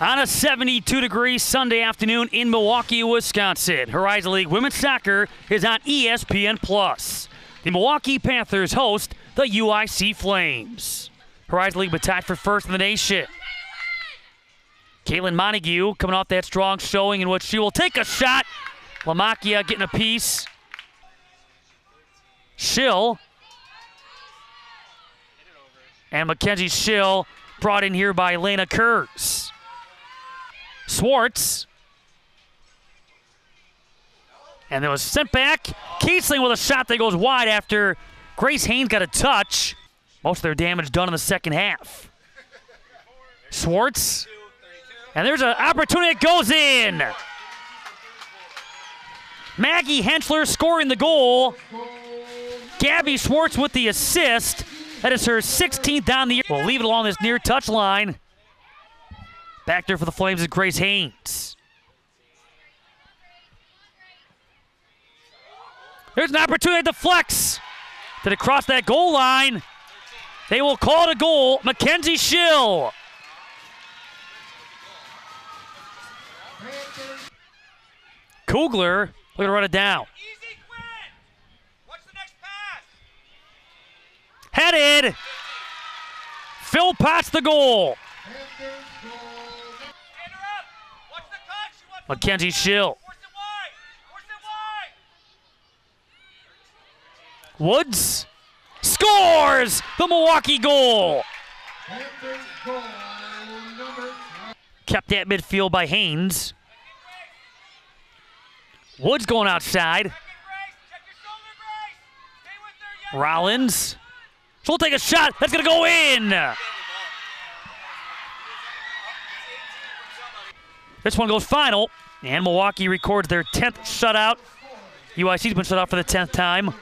On a 72 degree Sunday afternoon in Milwaukee, Wisconsin, Horizon League Women's Soccer is on ESPN Plus. The Milwaukee Panthers host the UIC Flames. Horizon League tied for first in the nation. Caitlin Montague coming off that strong showing in which she will take a shot. Lamakia getting a piece. Schill. And Mackenzie Schill brought in here by Elena Kurz. Swartz. And it was sent back. Kiesling with a shot that goes wide after Grace Haynes got a touch. Most of their damage done in the second half. Swartz. And there's an opportunity that goes in. Maggie Henschler scoring the goal. Gabby Swartz with the assist. That is her 16th down the year. We'll leave it along this near touch line. Back there for the Flames is Grace Haynes. There's an opportunity to flex. Did it cross that goal line? They will call it a goal. Mackenzie Schill. Kugler looking to run it down. Easy, Quinn! What's the next pass? Headed. Phil Potts the goal. Mackenzie Schill. Woods scores the Milwaukee goal. Kept at midfield by Haynes. Woods going outside. Rollins. She'll take a shot. That's going to go in. This one goes final. And Milwaukee records their 10th shutout. UIC's been shut out for the 10th time.